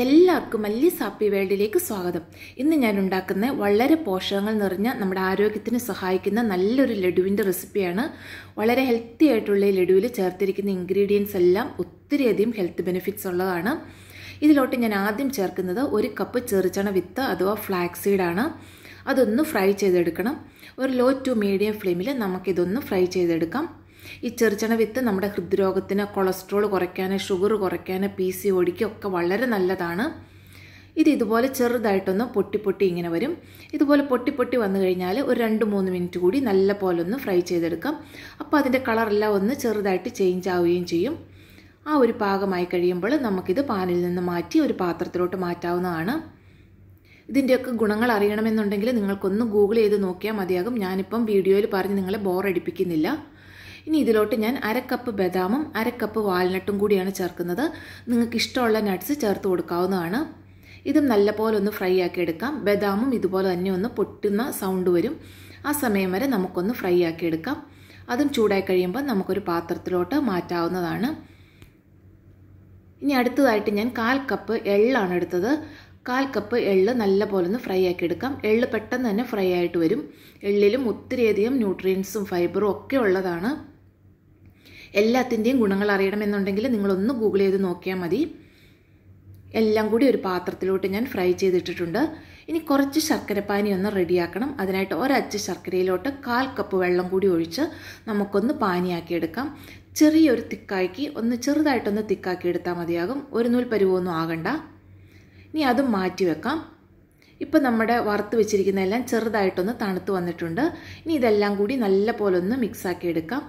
എല്ലാവർക്കും മല്ലി സാപ്പി വേൾഡിലേക്ക് സ്വാഗതം. ഇന്ന് ഞാൻ ഉണ്ടാക്കുന്ന വളരെ പോഷകങ്ങൾ നിറഞ്ഞ നമ്മുടെ ആരോഗ്യത്തിന് സഹായിക്കുന്ന നല്ലൊരു ലഡുവിന്റെ റെസിപ്പിയാണ്. വളരെ ഹെൽത്തി ആയിട്ടുള്ള ഈ ലഡുവിൽ ചേർത്തിരിക്കുന്ന ഇൻഗ്രീഡിയൻസ് എല്ലാം ഒത്തിരിയധികം ഹെൽത്ത് ബെനിഫിറ്റ്സ് ഉള്ളതാണ്. ഇതിലോട്ട് ഞാൻ ആദ്യം ചേർക്കുന്നത് ഒരു കപ്പ് ചെറുചണ വിത്ത് അഥവാ ഫ്ലാക്സീഡാണ് അതൊന്ന് ഫ്രൈ ചെയ്തെടുക്കണം. ഒരു ലോ ടു മീഡിയം ഫ്ലെയിമിൽ നമുക്കിതൊന്ന് ഫ്രൈ ചെയ്തെടുക്കാം. ഈ ചെറുചണ വിത്ത് നമ്മുടെ ഹൃദ്രോഗത്തിന് കൊളസ്ട്രോൾ കുറയ്ക്കാൻ ഷുഗർ കുറയ്ക്കാൻ പി സി ഒടിക്കൊക്കെ വളരെ നല്ലതാണ്. ഇത് ഇതുപോലെ ചെറുതായിട്ടൊന്ന് പൊട്ടി പൊട്ടി ഇങ്ങനെ വരും. ഇതുപോലെ പൊട്ടി പൊട്ടി വന്നു കഴിഞ്ഞാൽ ഒരു രണ്ട് മൂന്ന് മിനിറ്റ് കൂടി നല്ല പോലെ ഒന്ന് ഫ്രൈ ചെയ്തെടുക്കാം. അപ്പോൾ അതിന്റെ കളറെല്ലാം ഒന്ന് ചെറുതായിട്ട് ചേഞ്ച് ആവുകയും ചെയ്യും. ആ ഒരു പാകമായി കഴിയുമ്പോൾ നമുക്കിത് പാനിൽ നിന്ന് മാറ്റി ഒരു പാത്രത്തിലോട്ട് മാറ്റാവുന്നതാണ്. ഇതിന്റെയൊക്കെ ഗുണങ്ങൾ അറിയണമെന്നുണ്ടെങ്കിൽ നിങ്ങൾക്കൊന്ന് ഗൂഗിൾ ചെയ്ത് നോക്കിയാൽ മതിയാകും. ഞാനിപ്പം വീഡിയോയിൽ പറഞ്ഞ് നിങ്ങളെ ബോറടിപ്പിക്കുന്നില്ല ഇനി ഇതിലോട്ട് ഞാൻ അരക്കപ്പ് ബദാമും അരക്കപ്പ് വാൽനട്ടും കൂടിയാണ് ചേർക്കുന്നത്. നിങ്ങൾക്ക് ഇഷ്ടമുള്ള നട്ട്സ് ചേർത്ത് കൊടുക്കാവുന്നതാണ്. ഇതും നല്ലപോലെ ഒന്ന് ഫ്രൈ ആക്കി എടുക്കാം. ബദാമും ഇതുപോലെ തന്നെ ഒന്ന് പൊട്ടുന്ന സൗണ്ട് വരും. ആ സമയം വരെ നമുക്കൊന്ന് ഫ്രൈ ആക്കി എടുക്കാം. അതും ചൂടായി കഴിയുമ്പോൾ നമുക്കൊരു പാത്രത്തിലോട്ട് മാറ്റാവുന്നതാണ്. ഇനി അടുത്തതായിട്ട് ഞാൻ കാൽ കപ്പ് എള്ളാണ് എടുത്തത്. കാൽ കപ്പ് എള്ള് നല്ലപോലെ ഒന്ന് ഫ്രൈ ആക്കി എടുക്കാം. എള്ള് പെട്ടെന്ന് തന്നെ ഫ്രൈ ആയിട്ട് വരും. എള്ളിലും ഒത്തിരിയധികം ന്യൂട്രിയൻസും ഫൈബറും ഒക്കെ ഉള്ളതാണ്. എല്ലാത്തിന്റെയും ഗുണങ്ങൾ അറിയണമെന്നുണ്ടെങ്കിൽ നിങ്ങളൊന്ന് ഗൂഗിൾ ചെയ്ത് നോക്കിയാൽ മതി. എല്ലാം കൂടി ഒരു പാത്രത്തിലോട്ട് ഞാൻ ഫ്രൈ ചെയ്തിട്ടിട്ടുണ്ട്. ഇനി കുറച്ച് ശർക്കരപ്പാനി ഒന്ന് റെഡിയാക്കണം. അതിനായിട്ട് ഒരച്ച് ശർക്കരയിലോട്ട് കാൽ കപ്പ് വെള്ളം കൂടി ഒഴിച്ച് നമുക്കൊന്ന് പാനിയാക്കിയെടുക്കാം ചെറിയൊരു തിക്കാക്കി ഒന്ന് ചെറുതായിട്ടൊന്ന് തിക്കാക്കി എടുത്താൽ മതിയാകും. ഒരു നൂൽ പരുവൊന്നും ആകണ്ട. ഇനി അതും മാറ്റി വെക്കാം. ഇപ്പോൾ നമ്മുടെ വറുത്ത് വെച്ചിരിക്കുന്ന എല്ലാം ചെറുതായിട്ടൊന്ന് തണുത്ത് വന്നിട്ടുണ്ട്. ഇനി ഇതെല്ലാം കൂടി നല്ല പോലെ ഒന്ന് മിക്സാക്കി എടുക്കാം.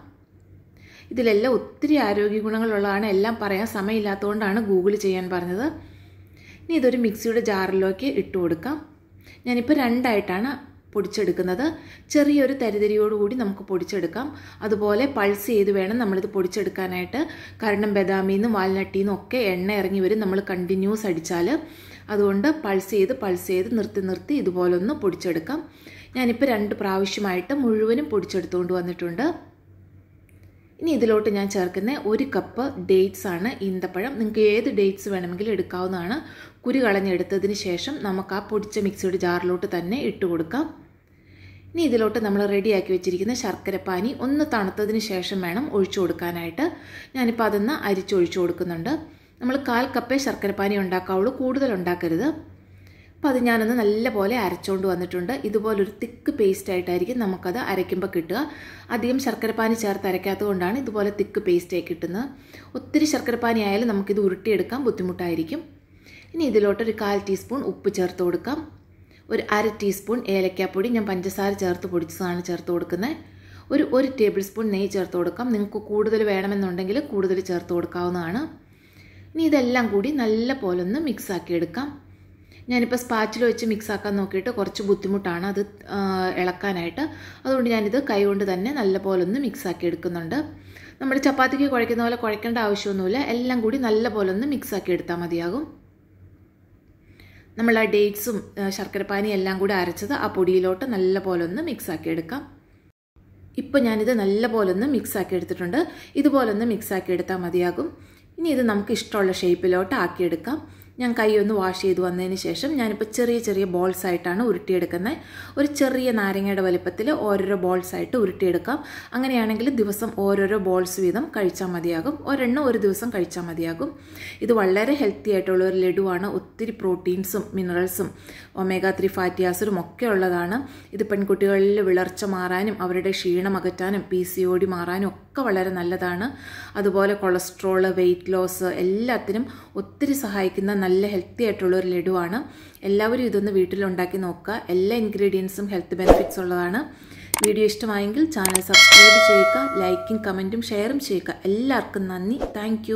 ഇതിലെല്ലാം ഒത്തിരി ആരോഗ്യ ഗുണങ്ങളുള്ളതാണ്. എല്ലാം പറയാൻ സമയമില്ലാത്തതുകൊണ്ടാണ് ഗൂഗിൾ ചെയ്യാൻ പറഞ്ഞത്. ഇനി ഇതൊരു മിക്സിയുടെ ജാറിലേക്ക് ഇട്ട് കൊടുക്കാം. ഞാനിപ്പോൾ രണ്ടായിട്ടാണ് പൊടിച്ചെടുക്കുന്നത്. ചെറിയൊരു തരിതരിയോടുകൂടി നമുക്ക് പൊടിച്ചെടുക്കാം. അതുപോലെ പൾസ് ചെയ്ത് വേണം നമ്മളിത് പൊടിച്ചെടുക്കാനായിട്ട്. കാരണം വാൽനട്ടിൽ നിന്നും ഒക്കെ എണ്ണ ഇറങ്ങി വരും. നമ്മൾ കണ്ടിന്യൂസ് അടിച്ചാൽ അതുകൊണ്ട് പൾസ് ചെയ്ത് പൾസ് ചെയ്ത് നിർത്തി നിർത്തി ഇതുപോലൊന്ന് പൊടിച്ചെടുക്കാം. ഞാനിപ്പോൾ രണ്ട് പ്രാവശ്യമായിട്ട് മുഴുവനും പൊടിച്ചെടുത്തുകൊണ്ട് വന്നിട്ടുണ്ട്. ഇനി ഇതിലോട്ട് ഞാൻ ചേർക്കുന്ന ഒരു കപ്പ് ഡേറ്റ്സ് ആണ് ഈന്തപ്പഴം. നിങ്ങൾക്ക് ഏത് ഡേറ്റ്സ് വേണമെങ്കിലും എടുക്കാവുന്നതാണ്. കുരു കളഞ്ഞെടുത്തതിന് ശേഷം നമുക്ക് ആ പൊടിച്ച മിക്സിയുടെ ജാറിലോട്ട് തന്നെ ഇട്ട് കൊടുക്കാം. ഇനി ഇതിലോട്ട് നമ്മൾ റെഡിയാക്കി വെച്ചിരിക്കുന്ന ശർക്കരപ്പാനി ഒന്ന് തണുത്തതിന് ശേഷം വേണം ഒഴിച്ചു കൊടുക്കാനായിട്ട്. ഞാനിപ്പോൾ അതൊന്ന് അരിച്ചൊഴിച്ചു കൊടുക്കുന്നുണ്ട്. നമ്മൾ കാൽ കപ്പേ ശർക്കരപ്പാനി ഉണ്ടാക്കാവുള്ളൂ. കൂടുതൽ ഉണ്ടാക്കരുത്. അപ്പോൾ അത് ഞാനൊന്ന് നല്ലപോലെ അരച്ചുകൊണ്ട് വന്നിട്ടുണ്ട്. ഇതുപോലൊരു തിക്ക് പേസ്റ്റ് ആയിട്ടായിരിക്കും നമുക്കത് അരയ്ക്കുമ്പോൾ കിട്ടുക. അധികം ശർക്കരപ്പാനി ചേർത്ത് അരയ്ക്കാത്തത് കൊണ്ടാണ് ഇതുപോലെ തിക്ക് പേസ്റ്റായി കിട്ടുന്നത്. ഒത്തിരി ശർക്കരപ്പാനി ആയാലും നമുക്കിത് ഉരുട്ടിയെടുക്കാൻ ബുദ്ധിമുട്ടായിരിക്കും. ഇനി ഇതിലോട്ടൊരു കാൽ ടീസ്പൂൺ ഉപ്പ് ചേർത്ത് കൊടുക്കാം. ഒരു അര ടീസ്പൂൺ ഏലക്കാപ്പൊടി ഞാൻ പഞ്ചസാര ചേർത്ത് പൊടിച്ചതാണ് ചേർത്ത് കൊടുക്കുന്നത്. ഒരു ഒരു ടേബിൾ സ്പൂൺ നെയ്യ് ചേർത്ത് കൊടുക്കാം. നിങ്ങൾക്ക് കൂടുതൽ വേണമെന്നുണ്ടെങ്കിൽ കൂടുതൽ ചേർത്ത് കൊടുക്കാവുന്നതാണ്. ഇനി ഇതെല്ലാം കൂടി നല്ല പോലെ ഒന്ന് മിക്സ് ആക്കി എടുക്കാം. ഞാനിപ്പോൾ സ്പാച്ചിൽ വെച്ച് മിക്സ് ആക്കാൻ നോക്കിയിട്ട് കുറച്ച് ബുദ്ധിമുട്ടാണ് അത് ഇളക്കാനായിട്ട്. അതുകൊണ്ട് ഞാനിത് കൈകൊണ്ട് തന്നെ നല്ല പോലെ ഒന്ന് മിക്സ് ആക്കി എടുക്കുന്നുണ്ട്. നമ്മൾ ചപ്പാത്തിക്ക് കുഴയ്ക്കുന്ന പോലെ കുഴക്കേണ്ട ആവശ്യമൊന്നുമില്ല. എല്ലാം കൂടി നല്ല പോലെ ഒന്ന് മിക്സ് ആക്കി എടുത്താൽ മതിയാകും. നമ്മൾ ആ ഡേറ്റ്സും ശർക്കരപ്പാനി എല്ലാം കൂടി അരച്ചത് ആ പൊടിയിലോട്ട് നല്ല പോലെ ഒന്ന് മിക്സ് ആക്കി എടുക്കാം. ഇപ്പോൾ ഞാനിത് നല്ല പോലെ ഒന്ന് മിക്സ് ആക്കി എടുത്തിട്ടുണ്ട്. ഇതുപോലെ ഒന്ന് മിക്സ് ആക്കി എടുത്താൽ മതിയാകും. ഇനി ഇത് നമുക്ക് ഇഷ്ടമുള്ള ഷേപ്പിലോട്ട് ആക്കിയെടുക്കാം ഞാൻ കൈ ഒന്ന് വാഷ് ചെയ്ത് വന്നതിന് ശേഷം ഞാനിപ്പോൾ ചെറിയ ചെറിയ ബോൾസ് ആയിട്ടാണ് ഉരുട്ടിയെടുക്കുന്നത് ഒരു ചെറിയ നാരങ്ങയുടെ വലിപ്പത്തിൽ ഓരോരോ ബോൾസ് ആയിട്ട് ഉരുട്ടിയെടുക്കാം. അങ്ങനെയാണെങ്കിൽ ദിവസം ഓരോരോ ബോൾസ് വീതം കഴിച്ചാൽ മതിയാകും. ഒരെണ്ണം ഒരു ദിവസം കഴിച്ചാൽ മതിയാകും. ഇത് വളരെ ഹെൽത്തി ആയിട്ടുള്ള ഒരു ലഡുവാണ്. ഒത്തിരി പ്രോട്ടീൻസും മിനറൽസും ഒമേഗ ത്രീ ഫാറ്റി ആസിഡും ഒക്കെ ഉള്ളതാണ്. ഇത് പെൺകുട്ടികളിൽ വിളർച്ച മാറാനും അവരുടെ ക്ഷീണം അകറ്റാനും പി സി ഒ ഡി മാറാനും ഒക്കെ വളരെ നല്ലതാണ്. അതുപോലെ കൊളസ്ട്രോൾ വെയിറ്റ് ലോസ് എല്ലാത്തിനും ഒത്തിരി സഹായിക്കുന്ന നല്ല ഹെൽത്തി ആയിട്ടുള്ള ഒരു ലഡുവാണ്. എല്ലാവരും ഇതൊന്ന് വീട്ടിലുണ്ടാക്കി നോക്കുക. എല്ലാ ഇൻഗ്രീഡിയൻസും ഹെൽത്ത് ബെനിഫിറ്റ്സ് ഉള്ളതാണ്. വീഡിയോ ഇഷ്ടമായെങ്കിൽ ചാനൽ സബ്സ്ക്രൈബ് ചെയ്യുക ലൈക്കും കമന്റും ഷെയറും ചെയ്യുക. എല്ലാവർക്കും നന്ദി. താങ്ക്